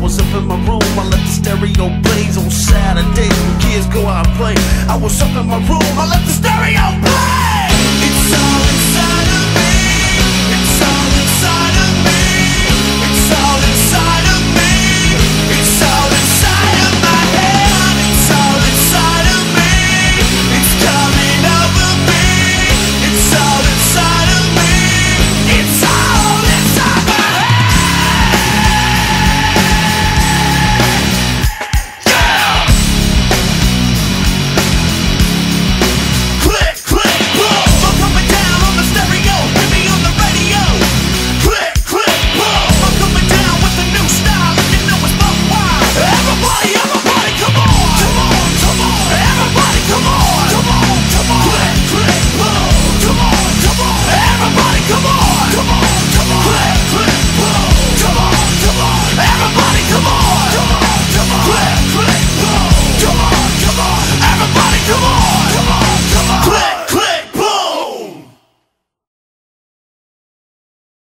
was up in my room, I let the stereo blaze on Saturdays when kids go out and play. I was up in my room, I let the stereo blaze.